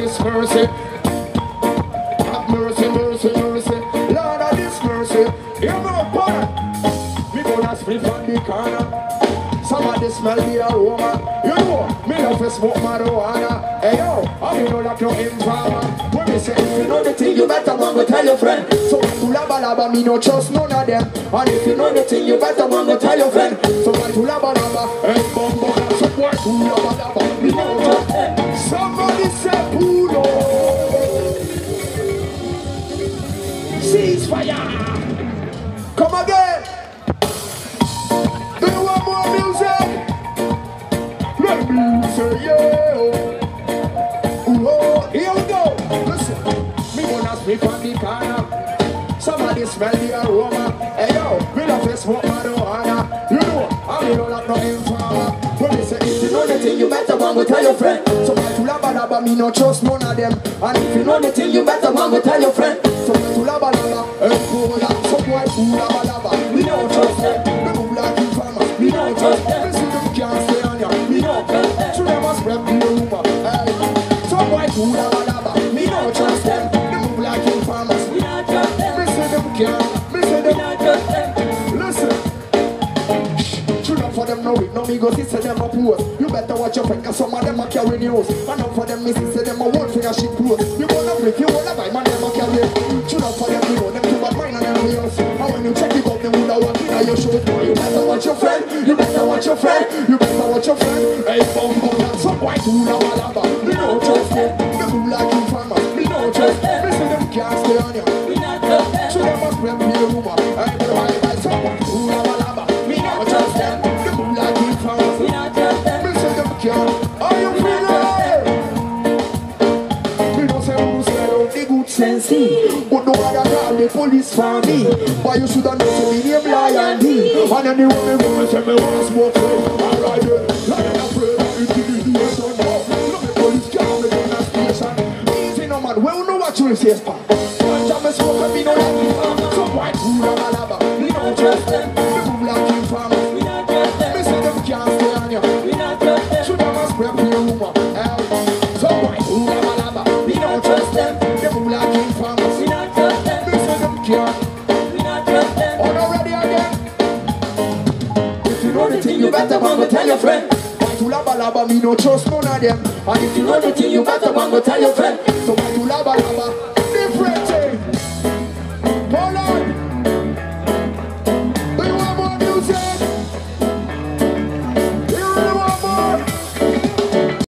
this mercy. Have mercy, mercy, mercy. Lord of this mercy. You know, boy. Me gonna split from the corner. Somebody smell the aroma. You know, me love to smoke marijuana. Hey yo, I mean no like no informer. When me say if you know the thing, you better want to tell your friend. So to laba laba, me no trust none of them. And if you know the thing, you better want to tell your friend. So to laba laba, hey bum so boy to laba laba, Ceasefire. Come again. Do you want more music? Let me say yeah. Oh, here we go. Listen, me wanna the corner. Somebody smell the aroma. Hey yo, me love smoke marijuana. You know, I me say you tell your friend. So to laba, me no trust none of them. And if you know the thing, you better want to tell your friend. So why to laba laba, hey cool, some boy to we don't trust them. They move like informers, we don't trust them. Me see can't stay ya, we don't trust them. A spread the rumor, hey. Some boy to laba laba, me don't trust them. They move like informers, we don't trust them. Me see can't, them know it, no me go see say them a pose You better watch your friend cause some of them a carry news And enough for them me see say them a one finger shit close You wanna break, you wanna buy, man them a carry True enough for them, you know them too bad mind and them wheels And when you check it out, them woulda walk in your shoes Boy, you better watch your friend, you better watch your friend. You better watch your friend. Hey, bum bum, that's some white who lava lava Me no trust them, me like you farmers Me no trust them, me say them can't stay on ya the good sense eh? But no other call the police for me. But you shoulda know say me name Lion D And anyway me go say me wanna smoke weed Alright then, Lion afraid of intimidation No me police can't make a station Easy eh? no man, well know what you say spa One time me smoke and me no like you better want to tell your friend. Why to laba laba, me no trust none of them. And if you know the thing, you better want to tell your friend. So why to laba laba, different.